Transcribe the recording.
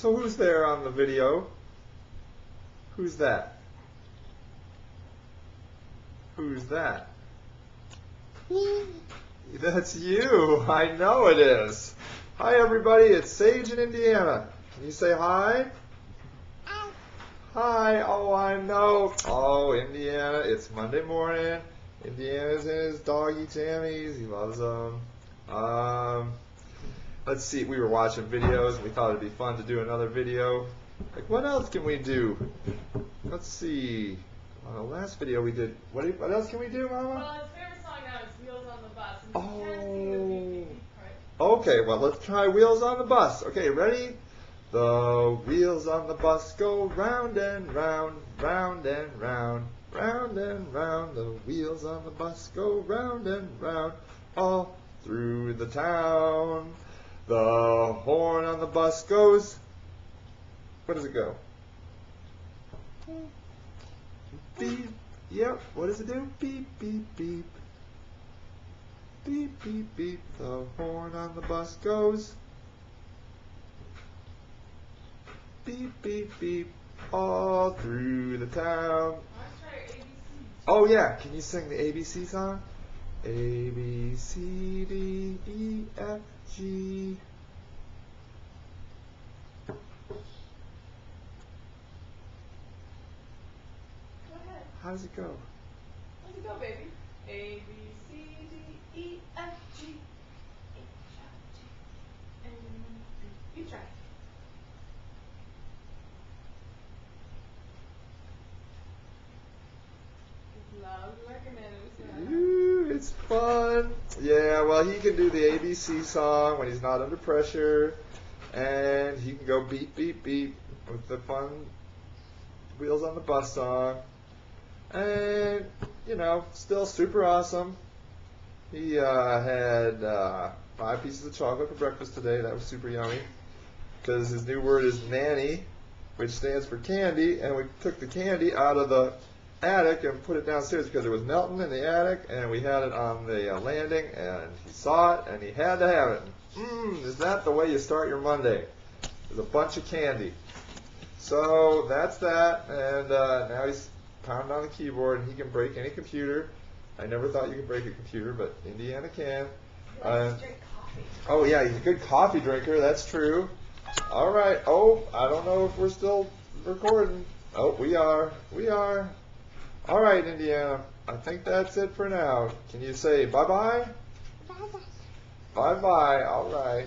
So who's there on the video? Who's that? Who's that? Me. That's you. I know it is. Hi everybody, it's Sage in Indiana. Can you say hi? I. Hi. Oh, I know. Oh, Indiana, it's Monday morning. Indiana's in his doggy jammies. He loves them. Um, let's see. We were watching videos. and We thought it'd be fun to do another video. Like, what else can we do? Let's see. On the last video we did. What? do- What else can we do, Mama? Well, his favorite song now is Wheels on the Bus. Part. Oh. Okay, well, let's try Wheels on the Bus. Okay, ready? The wheels on the bus go round and round, round and round, round and round. The wheels on the bus go round and round, all through the town. The horn on the bus goes. Where does it go? Beep. Yep. What does it do? Beep, beep, beep. Beep, beep, beep. The horn on the bus goes. Beep, beep, beep. All through the town. Let's try ABC. Oh, yeah. Can you sing the ABC song? A, B, C, D, E, F, G. Go ahead. How does it go? Let's go, baby. A, B, C, D, E, F, G, H, I, J, K, L, M, N, P. You try. Love it. Ooh, it's fun. Yeah, well, he can do the ABC song when he's not under pressure, and he can go beep, beep, beep with the fun Wheels on the Bus song. And, you know, still super awesome. He uh, had uh, five pieces of chocolate for breakfast today. That was super yummy. Because his new word is nanny, which stands for candy, and we took the candy out of the attic and put it downstairs because it was melting in the attic, and we had it on the uh, landing, and he saw it, and he had to have it. Mmm, is that the way you start your Monday? With a bunch of candy. So that's that, and uh, now he's pounding on the keyboard, and he can break any computer. I never thought you could break a computer, but Indiana can. Uh, Oh yeah, he's a good coffee drinker. That's true. All right. Oh, I don't know if we're still recording. Oh, we are. We are. All right, Indiana. I think that's it for now. Can you say bye bye? Bye bye. Bye bye. All right.